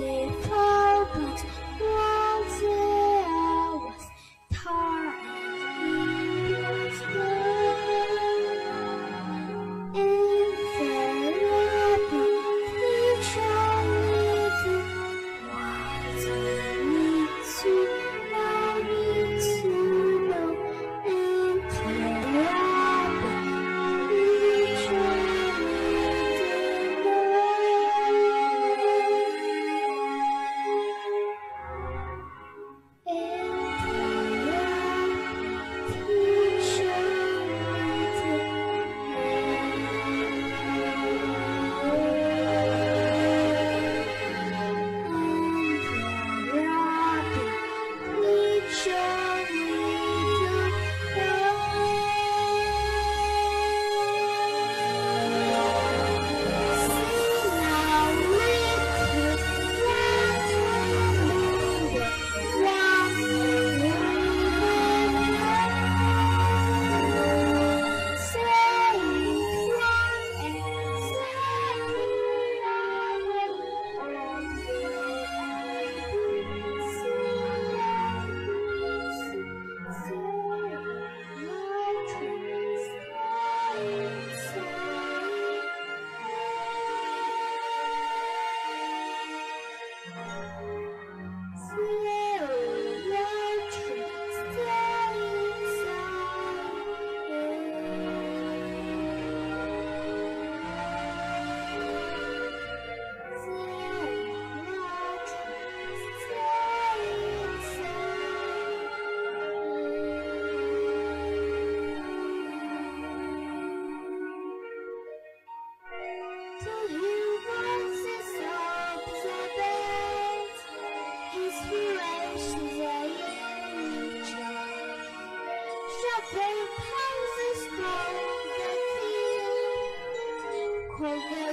safe. Quote